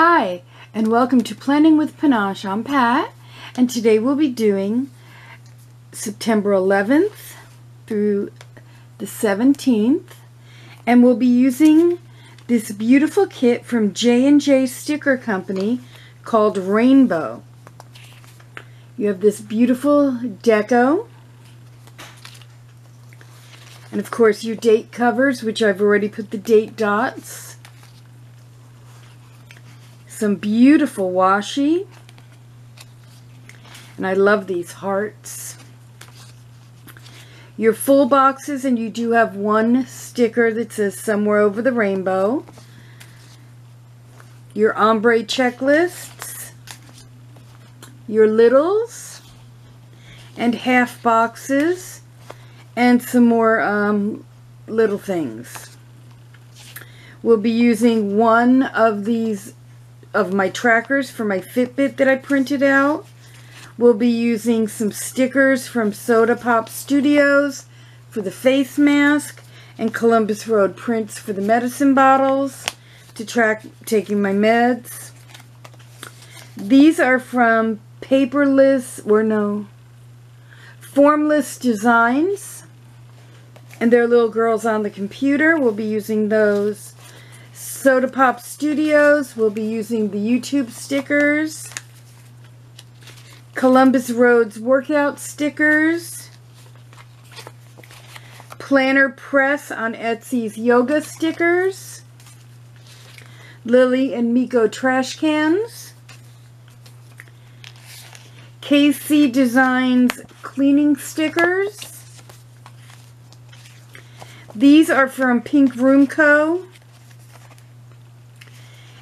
Hi, and welcome to Planning with Panache. I'm Pat, and today we'll be doing September 11th through the 17th, and we'll be using this beautiful kit from J&J Sticker Company called Rainbow. You have this beautiful deco, and of course your date covers, which I've already put the date dots some beautiful washi. And I love these hearts. Your full boxes, and you do have one sticker that says somewhere over the rainbow. Your ombre checklists. Your littles. And half boxes. And some more um, little things. We'll be using one of these of my trackers for my Fitbit that I printed out. We'll be using some stickers from Soda Pop Studios for the face mask and Columbus Road prints for the medicine bottles to track taking my meds. These are from Paperless, or no, Formless Designs. And they're little girls on the computer. We'll be using those. Soda Pop Studios will be using the YouTube stickers. Columbus Roads workout stickers. Planner Press on Etsy's yoga stickers. Lily and Meeko trash cans. KC Designs cleaning stickers. These are from Pink Room Co.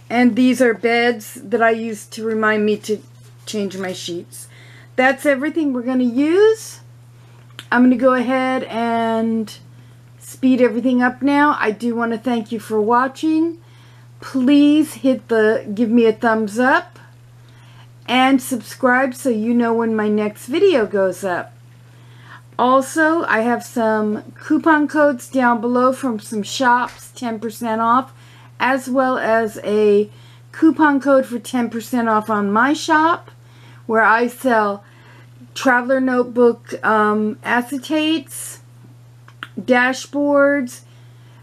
And these are beds that I use to remind me to change my sheets. That's everything we're going to use. I'm going to go ahead and speed everything up now. I do want to thank you for watching. Please hit the, give me a thumbs up and subscribe so you know when my next video goes up. Also, I have some coupon codes down below from some shops, 10% off as well as a coupon code for 10% off on my shop where I sell traveler notebook um, acetates, dashboards,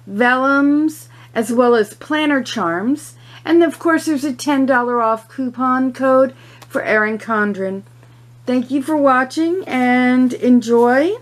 vellums, as well as planner charms. And of course, there's a $10 off coupon code for Erin Condren. Thank you for watching and enjoy.